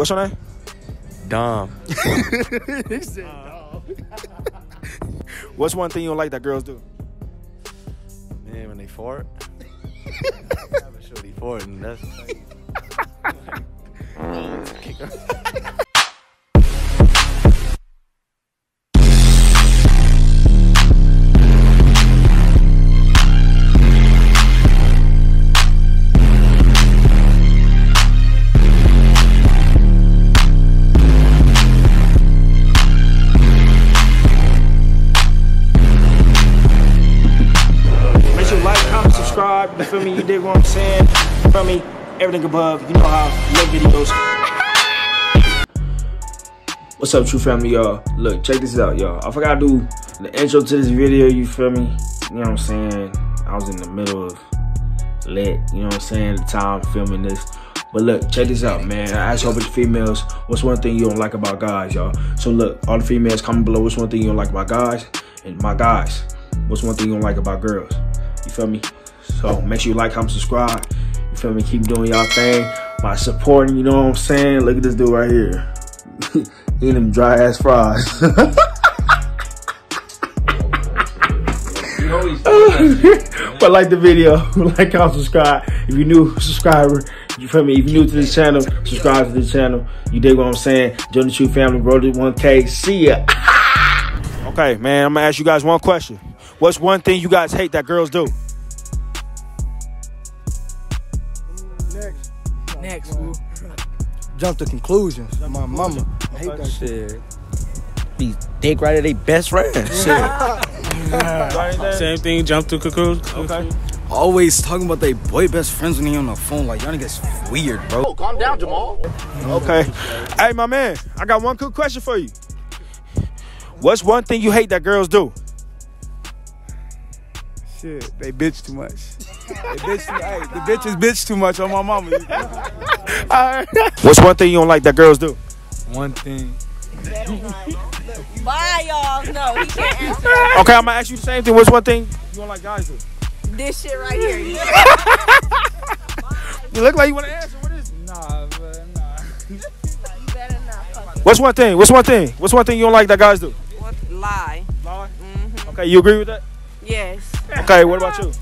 What's your name? Dom. he said dog. What's one thing you don't like that girls do? Man, when they fart. I have a shorty fart, and that's. Make You feel me? You dig what I'm saying? You feel me? Everything above. You know how make videos. What's up, Troupe family, y'all? Look, check this out, y'all. I forgot to do the intro to this video. You feel me? You know what I'm saying? I was in the middle of lit. You know what I'm saying? The time filming this. But look, check this out, man. I asked all the females, what's one thing you don't like about guys, y'all? So look, all the females comment below, what's one thing you don't like about guys? And my guys, what's one thing you don't like about girls? You feel me? So make sure you like, comment, subscribe. You feel me? Keep doing y'all thing. My supporting, you know what I'm saying? Look at this dude right here. Eating them dry ass fries. but like the video, like, comment, subscribe. If you're new subscriber, you feel me? If you're new to this channel, subscribe to this channel. You dig what I'm saying? Join the Troupe Family, grow to 1K. See ya. okay, man, I'm gonna ask you guys one question. What's one thing you guys hate that girls do? Next. Next, fool. Jump to conclusions. My mama. I hate that shit. Shit. Be dick right at their best friend. Shit. Same thing, jump to conclusion. Okay. Always talking about they boy best friends when he on the phone. Like, y'all niggas weird, bro. Oh, calm down, Jamal. Okay. Hey, my man, I got one quick question for you. What's one thing you hate that girls do? Shit, they bitch too much. They bitch too, hey, the bitches bitch too much on my mama. What's one thing you don't like that girls do? One thing. Bye, y'all. No, he can't answer Okay, I'm gonna ask you the same thing. What's one thing you don't like guys do? this shit right here. You look like you want to answer. What is it? Nah, but nah. You better not What's one thing? What's one thing? What's one thing you don't like that guys do? what, lie. Lie. Mm-hmm. Okay, you agree with that? Yes. Okay, what about you?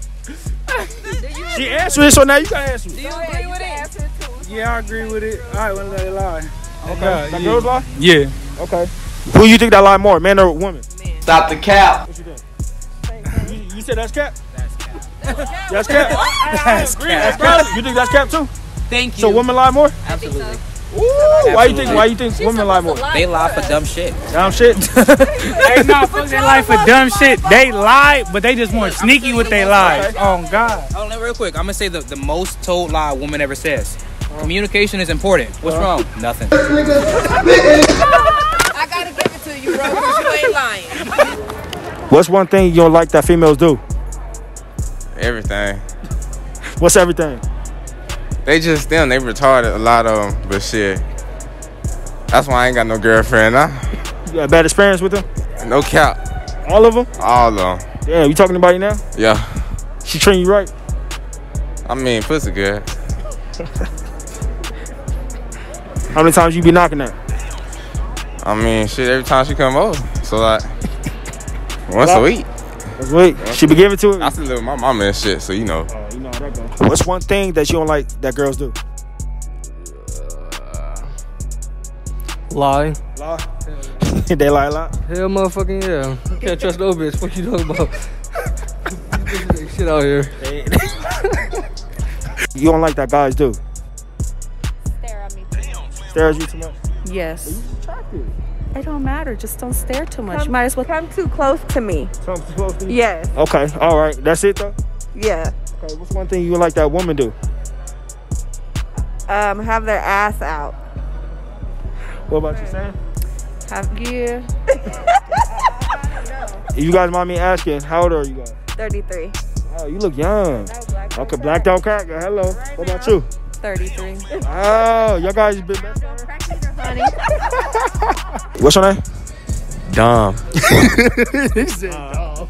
She answered it, so now you gotta answer it. Do you agree with it? Yeah, I agree with it. I wouldn't let it lie. Okay. Yeah, that yeah. girls lie? Yeah. Okay. Who you think that lie more, man or woman? Stop the cap. What you think? You, you said that's cap? That's cap. That's cap? That's That's cap. You think that's cap too? Thank you. So women lie more? Absolutely. Ooh, why you think why you think women lie more? They lie for dumb shit. Dumb shit. Hey, nah, fuck that lie for dumb shit. They lie, but they just more sneaky with their lies. Oh, God. Hold on, real quick. I'm gonna say the, the most told lie a woman ever says. Communication is important. What's uh-huh. wrong? Nothing. I gotta give it to you, bro, because you ain't lying. What's one thing you don't like that females do? Everything. What's everything? They just them. They retarded a lot of them, but shit. That's why I ain't got no girlfriend. Nah. You got a bad experience with them? No cap. All of them? All of them. Yeah, you talking about you now? Yeah. She treating you right? I mean, pussy good. How many times you be knocking her? I mean, shit. Every time she come over, so like once a week. Let's wait. She be giving to it. I her? still live with my mama and shit, so you know. Oh, you know how that goes. What's one thing that you don't like that girls do? Uh, lie. Lie. they lie a lot. Hell motherfucking yeah. You can't trust no bitch. What you talking about? These bitches ain't shit out here. You don't like that guys do. Stare at me. Stare at you too much. Yes. It don't matter. Just don't stare too much. you might as well. Come too close to me. Something close to you? Yes. Okay, all right. That's it though. Yeah. Okay, what's one thing you would like that woman do? Um, have their ass out. What about you, Sam? Have you? You guys mind me asking, how old are you guys? 33. Oh, you look young. Okay, black don't crack. Hello. What about you? 33. Oh, y'all guys been best Honey. What's your name? Dom. he said dog.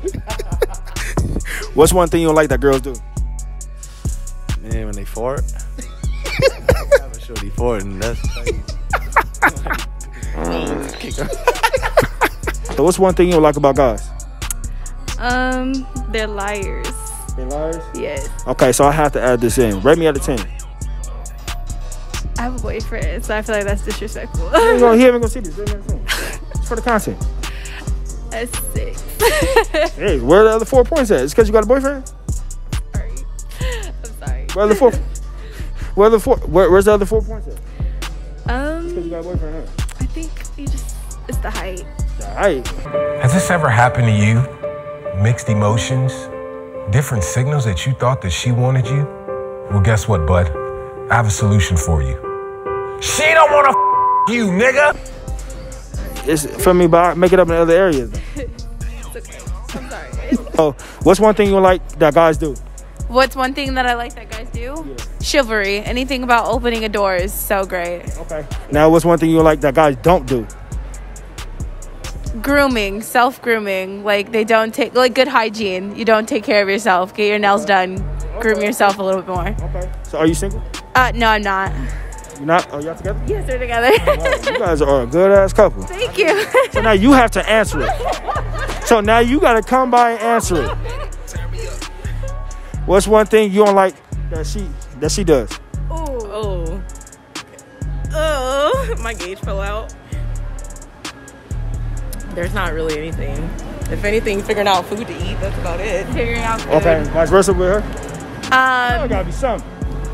What's one thing you don't like that girls do? Man, when they fart. I have a shorty fart, and that's. So what's one thing you don't like about guys? Um, they're liars. They're liars. Yes. Okay, so I have to add this in. Rate me out of ten. I have a boyfriend, so I feel like that's disrespectful. He ain't gonna, he ain't gonna see this. Rate me out of 10. It's for the content. a six. Hey, where are the other four points at? It's because you got a boyfriend. sorry. I'm sorry. Where are the four? Where are the four? Where, where's the other four points at? Because you Um, got a boyfriend. Huh? I think you just it's the height. All right. Has this ever happened to you? Mixed emotions? Different signals that you thought that she wanted you? Well, guess what, bud? I have a solution for you. She don't wanna f- you, nigga! It's for me, but I make it up in other areas. It's okay. I'm sorry. So, what's one thing you like that guys do? What's one thing that I like that guys do? Chivalry. Anything about opening a door is so great. Okay. Now, what's one thing you like that guys don't do? Grooming, self grooming. Like they don't take like good hygiene. You don't take care of yourself. Get your nails done. Groom yourself a little bit more. Okay. So, are you single? Uh, no, I'm not. You're not? Are y'all together? Yes, we're together. You guys are a good ass couple. Thank you. So now you have to answer it. So now you gotta come by and answer it. What's one thing you don't like that she that she does? Oh. Oh, my gauge fell out. There's not really anything. If anything, figuring out food to eat, that's about it. Figuring out food. Okay, vice versa with her. Um, There gotta be something.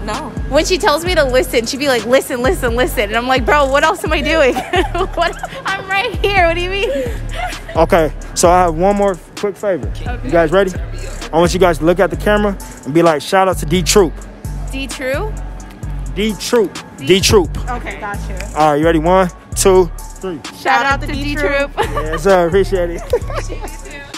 No. when she tells me to listen, she'd be like, "Listen, listen, listen," and I'm like, "Bro, what else am I doing? what? I'm right here. What do you mean?" Okay, so I have one more quick favor. You guys ready? I want you guys to look at the camera and be like, shout out to D Troupe. D true. D Troupe. D Troupe. Okay, gotcha. All right, you ready? One, two, three. Shout out to D Troupe. Yes, sir. Appreciate it.